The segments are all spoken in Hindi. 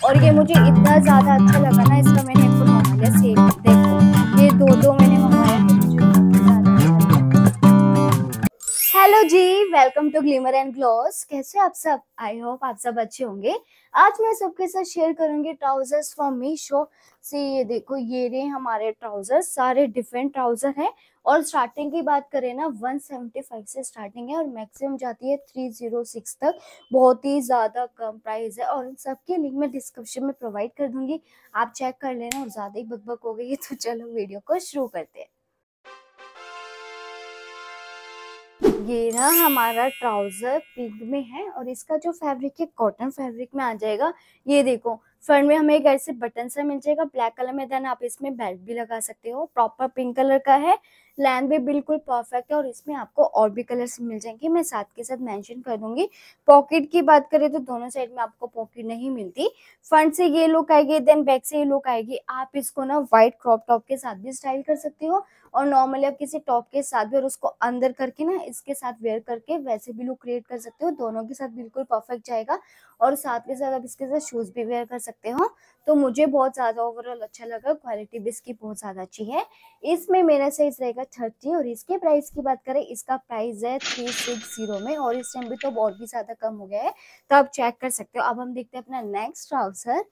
और ये मुझे इतना ज़्यादा अच्छा लगा ना इसका मैंने फुल देखो। ये दो दो मैंने hello ji welcome to glimmer and gloss कैसे आप सब? आई होप आप सब अच्छे होंगे। आज मैं सबके साथ शेयर करूँगी ट्राउजर्स फ्रॉम मीशो से ये देखो, ये रहे हमारे ट्राउजर्स सारे डिफरेंट ट्राउज़र हैं। और स्टार्टिंग की बात करें ना 175 से स्टार्टिंग है और मैक्सिमम जाती है 306 तक। बहुत ही ज़्यादा कम प्राइस है और सबके लिंक मैं डिस्क्रिप्शन में प्रोवाइड कर दूँगी। आप चेक कर लेना और ज़्यादा ही बकबक हो गई है तो चलो वीडियो को शुरू करते हैं। ये रहा हमारा ट्राउज़र पिंक में है और इसका जो फैब्रिक है, कॉटन फैब्रिक में आ जाएगा। ये देखो, फ्रंट में हमें एक ऐसे बटन सा मिल जाएगा, ब्लैक कलर में, देन आप इसमें बेल्ट भी लगा सकते हो। प्रॉपर पिंक कलर का है। लेंथ भी बिल्कुल परफेक्ट है और इसमें आपको और भी कलर्स मिल जाएँगे। मैं साथ के साथ मेंशन कर दूँगी। पॉकेट की बात करें तो दोनों साइड में आपको पॉकेट नहीं मिलती। फ्रंट से ये लुक आएगी देन बैक से ये लुक आएगी। आप इसको ना व्हाइट क्रॉप टॉप के साथ भी स्टाइल कर सकते हो और नॉर्मली आप किसी टॉप के साथ भी और उसको अंदर करके ना इसके साथ वेयर करके वैसे भी लुक क्रिएट कर सकते हो। दोनों के साथ बिल्कुल परफेक्ट जाएगा और साथ के साथ आप इसके साथ शूज़ भी वेयर कर सकते हो। तो मुझे बहुत ज़्यादा ओवरऑल अच्छा लगा। क्वालिटी भी इसकी बहुत ज़्यादा अच्छी है। इसमें मेरा साइज़ रहेगा थर्टी और इसके प्राइस की बात करें, इसका प्राइस है थ्री सिक्स ज़ीरो में और इस टाइम भी तो और भी ज़्यादा कम हो गया है। तो आप चेक कर सकते हो। अब हम देखते हैं अपना नेक्स्ट ट्राउज़र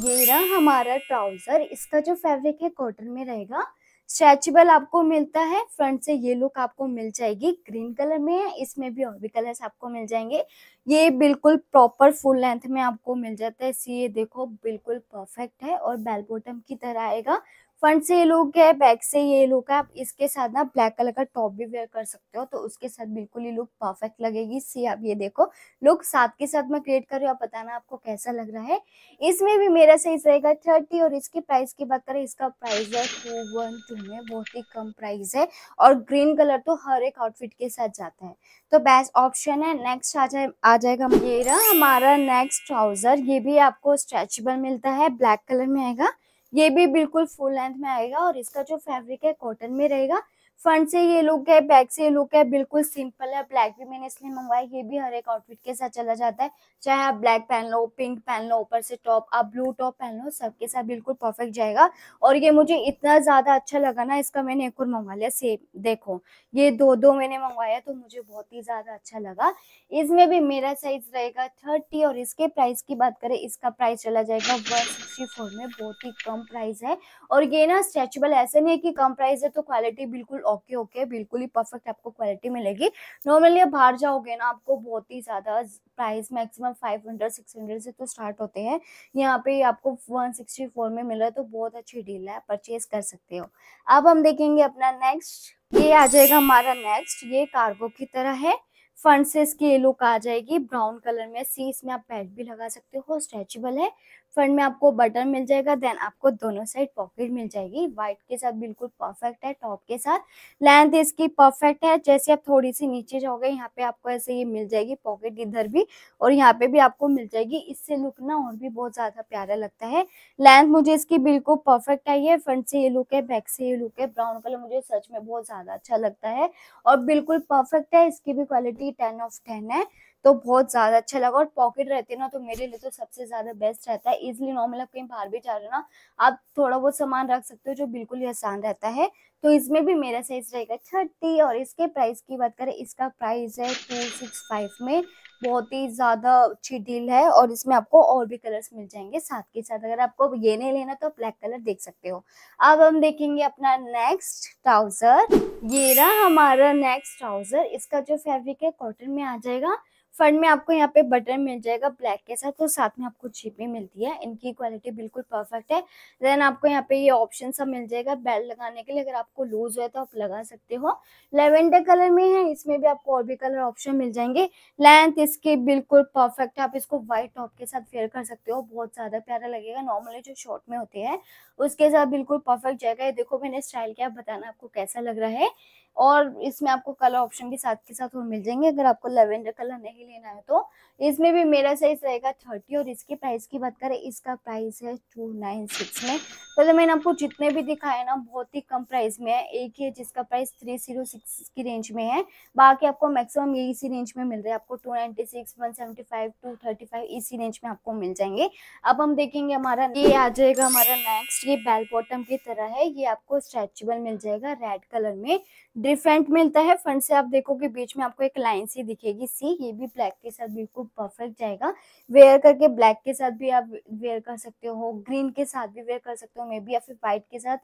ये रहा हमारा ट्राउज़र इसका जो फैब्रिक है कॉटन में रहेगा। स्ट्रेचेबल आपको मिलता है, फ्रंट से ये लुक आपको मिल जाएगी ग्रीन कलर में है इसमें भी और भी कलर्स आपको मिल जाएँगे। ये बिल्कुल प्रॉपर फुल लेंथ में आपको मिल जाता है ये देखो बिल्कुल परफेक्ट है और बेल बॉटम की तरह आएगा। फ्रंट से ये लुक है बैक से ये लुक है, आप इसके साथ ना ब्लैक कलर का टॉप भी वेयर कर सकते हो तो उसके साथ बिल्कुल ही लुक परफेक्ट लगेगी। सी आप ये देखो लुक साथ के साथ मैं क्रिएट कर रही हूँ, आप बताना आपको कैसा लग रहा है। इसमें भी मेरा साइज़ रहेगा थर्टी और इसके प्राइस की बात करें, इसका प्राइस है टू वन टू में, बहुत ही कम प्राइस है और ग्रीन कलर तो हर एक आउटफिट के साथ जाता है। तो बेस्ट ऑप्शन है नेक्स्ट आ जाए, आ जाएगा मेरा, हमारा नेक्स्ट ट्राउज़र ये भी आपको स्ट्रेचेबल मिलता है ब्लैक कलर में आएगा। ये भी बिल्कुल फुल लेंथ में आएगा और इसका जो फैब्रिक है कॉटन में रहेगा। फ्रंट से ये लुक है बैक से ये लुक है, बिल्कुल सिंपल है। ब्लैक भी मैंने इसलिए मंगवाया, ये भी हर एक आउटफिट के साथ चला जाता है। चाहे आप ब्लैक पहन लो पिंक पहन लो, ऊपर से टॉप आप ब्लू टॉप पहन लो, सबके साथ बिल्कुल परफेक्ट जाएगा। और ये मुझे इतना ज़्यादा अच्छा लगा ना, इसका मैंने एक और मंगवा लिया सेम देखो। ये दो दो मैंने मंगवाया तो मुझे बहुत ही ज़्यादा अच्छा लगा। इसमें भी मेरा साइज़ रहेगा थर्टी और इसके प्राइस की बात करें, इसका प्राइस चला जाएगा वन में, बहुत ही कम प्राइस है। और ये ना स्ट्रेचेबल ऐसे नहीं है कि कम प्राइस है तो क्वालिटी बिल्कुल ओके ओके बिल्कुल ही परफेक्ट आपको क्वालिटी मिलेगी। नॉर्मली आप बाहर जाओगे ना, आपको बहुत ही ज़्यादा price maximum five hundred six hundred से तो स्टार्ट होते हैं। यहाँ पे आपको वन सिक्सटी फोर में मिल रहा है तो बहुत अच्छी डील है परचेज कर सकते हो। अब हम देखेंगे अपना नेक्स्ट ये आ जाएगा हमारा नेक्स्ट ये कार्गो की तरह है। फ्रंट से इसकी लुक आ जाएगी। ब्राउन कलर में सी इसमें आप पैड भी लगा सकते हो स्ट्रेचेबल है। फ्रंट में आपको बटन मिल जाएगा, देन आपको दोनों साइड पॉकेट मिल जाएगी। व्हाइट के साथ बिल्कुल परफेक्ट है, टॉप के साथ। लेंथ इसकी परफेक्ट है, जैसे आप थोड़ी सी नीचे जाओगे, यहाँ पे आपको ऐसे ये मिल जाएगी पॉकेट इधर भी, और यहाँ पे भी आपको मिल जाएगी। इससे लुक ना और भी बहुत ज़्यादा प्यारा लगता है। लेंथ मुझे इसकी बिल्कुल परफेक्ट आई है, फ्रंट से ये लुक है, बैक से ये लुक है, ब्राउन कलर मुझे सच में बहुत ज़्यादा अच्छा लगता है, और बिल्कुल परफेक्ट है। इसकी भी क्वालिटी टेन ऑफ़ टेन है। तो बहुत ज़्यादा अच्छा लगा और पॉकेट रहते ना तो मेरे लिए तो सबसे ज़्यादा बेस्ट रहता है। इजिली नॉर्मल आप कहीं बाहर भी जा रहे हो ना, आप थोड़ा बहुत सामान रख सकते हो जो बिल्कुल ही आसान रहता है। तो इसमें भी मेरा साइज़ रहेगा थर्टी और इसके प्राइस की बात करें, इसका प्राइस है टू सिक्स फाइव में। बहुत ही ज़्यादा अच्छी डील है और इसमें आपको और भी कलर्स मिल जाएँगे साथ के साथ। अगर आपको ये नहीं लेना तो ब्लैक कलर देख सकते हो। अब हम देखेंगे अपना नेक्स्ट ट्राउज़र ये रहा हमारा नेक्स्ट ट्राउज़र इसका जो फैब्रिक है कॉटन में आ जाएगा। फ्रंट में आपको यहाँ पे बटन मिल जाएगा ब्लैक के साथ तो साथ में आपको भी मिलती है। इनकी क्वालिटी बिल्कुल परफेक्ट है। देन आपको यहाँ पे ये ऑप्शन सब मिल जाएगा बेल्ट लगाने के लिए। अगर आपको लूज है तो आप लगा सकते हो। लेवेंडर कलर में है, इसमें भी आपको और भी कलर ऑप्शन मिल जाएँगे। लेंथ इसकी बिल्कुल परफेक्ट है, आप इसको व्हाइट टॉप के साथ फेयर कर सकते हो। बहुत ज़्यादा प्यारा लगेगा, नॉर्मली जो शॉर्ट में होते हैं, उसके साथ बिल्कुल परफेक्ट जाएगा। ये देखो मैंने स्टाइल किया बताना आपको कैसा लग रहा है। और इसमें आपको कलर ऑप्शन भी साथ के साथ और मिल जाएँगे। अगर आपको लेवेंडर कलर नहीं लेना है तो इसमें भी मेरा साइज़ रहेगा थर्टी और इसकी प्राइस की बात करें, इसका प्राइस है टू नाइन सिक्स में। पहले मैंने आपको जितने भी दिखाए ना, बहुत ही कम प्राइस में है। एक ही है जिसका प्राइस थ्री ज़ीरो सिक्स की रेंज में है। बाकी आपको मैक्सिमम ये इसी रेंज में मिल रहा है। आपको two ninety six one seventy five two thirty five इसी रेंज में आपको मिल जाएँगे। अब हम देखेंगे हमारा, ये आ जाएगा हमारा नेक्स्ट ये बेल बॉटम की तरह है। ये आपको स्ट्रेचेबल मिल जाएगा रेड कलर में। डिफरेंट मिलता है। फ्रंट से आप देखोगे बीच में आपको एक लाइन सी दिखेगी। सी ये भी ब्लैक के साथ बिल्कुल परफेक्ट जाएगा। वेयर करके ब्लैक के साथ भी आप वेयर कर सकते हो। ग्रीन के साथ भी वेयर कर सकते हो मे बी या फिर व्हाइट के साथ।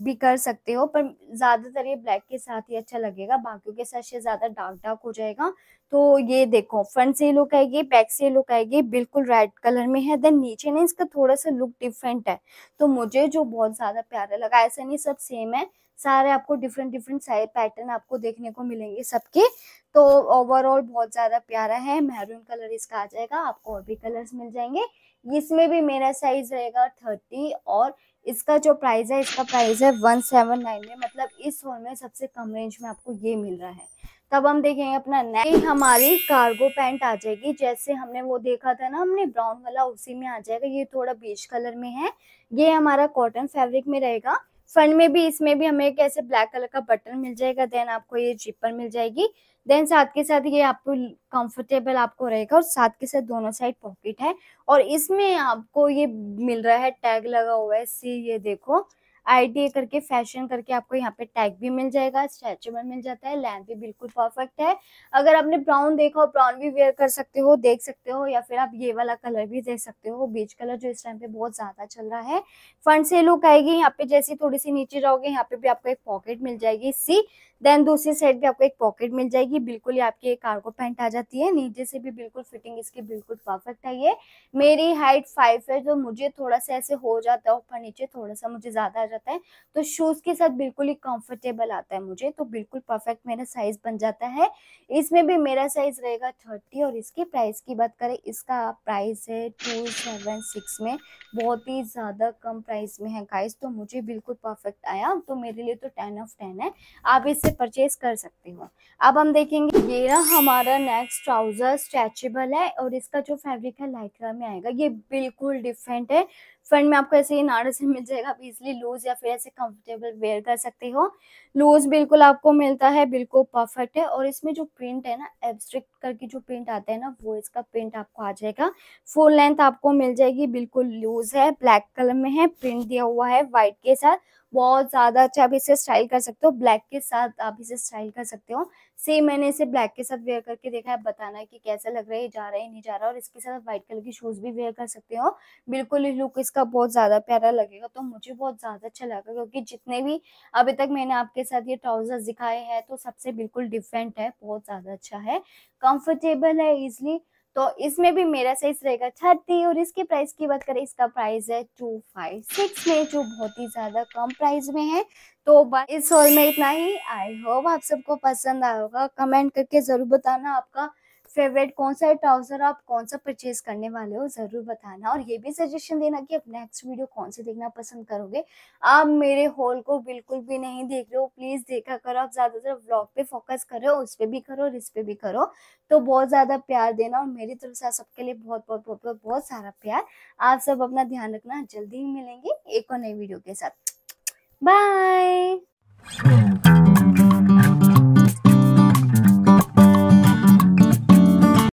भी कर सकते हो, पर ज़्यादातर ये ब्लैक के साथ ही अच्छा लगेगा, बाकियों के साथ ज़्यादा डार्क डार्क हो जाएगा। तो ये देखो फ्रंट से लुक आएगी बैक से लुक आएगी, बिल्कुल रेड कलर में है देन नीचे ना इसका थोड़ा सा लुक डिफरेंट है। तो मुझे जो बहुत ज़्यादा प्यारा लगा, ऐसा नहीं सब सेम है, सारे आपको डिफरेंट डिफरेंट साइज़ पैटर्न आपको देखने को मिलेंगे सबके। तो ओवरऑल बहुत ज़्यादा प्यारा है मैरून कलर इसका आ जाएगा, आपको और भी कलर्स मिल जाएँगे। इसमें भी मेरा साइज़ रहेगा थर्टी और इसका जो प्राइस है, इसका प्राइस है वन सेवन नाइन में। मतलब इस होल में सबसे कम रेंज में आपको ये मिल रहा है। तब हम देखेंगे अपना नेक्स्ट हमारी कार्गो पैंट आ जाएगी। जैसे हमने वो देखा था ना, हमने ब्राउन वाला उसी में आ जाएगा। ये थोड़ा बीच कलर में है। ये हमारा कॉटन फैब्रिक में रहेगा। फ्रंट में भी, इसमें भी हमें कैसे ब्लैक कलर का बटन मिल जाएगा। देन आपको ये जिपर मिल जाएगी। देन साथ के साथ ये आपको कंफर्टेबल आपको रहेगा और साथ के साथ दोनों साइड पॉकेट है। और इसमें आपको ये मिल रहा है टैग लगा हुआ है सी ये देखो। आई करके, फ़ैशन करके आपको यहाँ पे टैग भी मिल जाएगा स्ट्रेचेबल मिल जाता है, लेंथ भी बिल्कुल परफेक्ट है। अगर आपने ब्राउन देखा हो, ब्राउन भी वेयर कर सकते हो, देख सकते हो, या फिर आप ये वाला कलर भी देख सकते हो बीच कलर जो इस टाइम पे बहुत ज़्यादा चल रहा है। फ्रंट से लुक आएगी, यहाँ पे जैसी थोड़ी सी नीचे जाओगे, यहाँ पे भी आपको एक पॉकेट मिल जाएगी सी देन दूसरी साइड भी आपको एक पॉकेट मिल जाएगी, बिल्कुल ही आपकी एक कार्गो पैंट आ जाती है, नीचे से भी बिल्कुल फिटिंग इसकी बिल्कुल परफेक्ट है ये। मेरी हाइट फाइव है जो मुझे थोड़ा सा ऐसे हो जाता है ऊपर नीचे, थोड़ा सा मुझे ज़्यादा जाता है तो शूज़ के साथ बिल्कुल ही कंफर्टेबल आता है मुझे तो बिल्कुल परफेक्ट मेरा साइज़ बन जाता है। इसमें भी मेरा साइज़ रहेगा थर्टी और इसके प्राइस की बात करें, इसका प्राइस है टू सेवन सिक्स में, बहुत ही ज़्यादा कम प्राइस में है गाइस तो मुझे बिल्कुल परफेक्ट आया तो मेरे लिए तो टेन ऑफ़ टेन है, आप इससे परचेज कर सकते हो। अब हम देखेंगे, ये ना हमारा नेक्स्ट ट्राउज़र स्ट्रेचेबल है और इसका जो फैब्रिक है लाइक्रा में आएगा, ये बिल्कुल डिफरेंट है। फ्रंट में आपको ऐसे ही नाड़ से मिल जाएगा, आप इजिली लूज या फिर ऐसे कंफर्टेबल वेयर कर सकते हो। लूज बिल्कुल आपको मिलता है, बिल्कुल परफेक्ट है और इसमें जो प्रिंट है ना एब्स्ट्रिक्ट करके जो प्रिंट आता है ना, वो इसका प्रिंट आपको आ जाएगा। फुल लेंथ आपको मिल जाएगी, बिल्कुल लूज है ब्लैक कलर में है प्रिंट दिया हुआ है व्हाइट के साथ। बहुत ज़्यादा अच्छा आप इसे स्टाइल कर सकते हो ब्लैक के साथ आप इसे स्टाइल कर सकते हो। सेम मैंने इसे ब्लैक के साथ वेयर करके देखा है बताना कि कैसा लग रहा है जा रहा है नहीं जा रहा और इसके साथ व्हाइट कलर की शूज़ भी वेयर कर सकते हो। बिल्कुल लुक इसका बहुत ज़्यादा प्यारा लगेगा तो मुझे बहुत ज़्यादा अच्छा लगा क्योंकि जितने भी अभी तक मैंने आपके साथ ये ट्राउज़र दिखाए हैं तो सबसे बिल्कुल डिफरेंट है, बहुत ज़्यादा अच्छा है। कंफर्टेबल है इजिली तो इसमें भी मेरा साइज़ रहेगा थर्टी और इसके प्राइस की बात करें, इसका प्राइस है टू फाइव सिक्स में, जो बहुत ही ज़्यादा कम प्राइस में है। तो बस इस हॉल में इतना ही। आई होप आप सबको पसंद आया होगा। कमेंट करके ज़रूर बताना आपका फेवरेट कौन सा ट्राउज़र आप कौन सा परचेज करने वाले हो ज़रूर बताना। और ये भी सजेशन देना कि आप नेक्स्ट वीडियो कौन से देखना पसंद करोगे। आप मेरे हॉल को बिल्कुल भी नहीं देख रहे हो प्लीज़ देखा करो। आप ज़्यादातर व्लॉग पे फोकस करो उस पर भी करो और इस पे भी करो। तो बहुत ज़्यादा प्यार देना और मेरी तरफ़ से सबके लिए बहुत बहुत बहुत बहुत, बहुत सारा प्यार। आप सब अपना ध्यान रखना। जल्दी ही मिलेंगे एक और नई वीडियो के साथ। बाय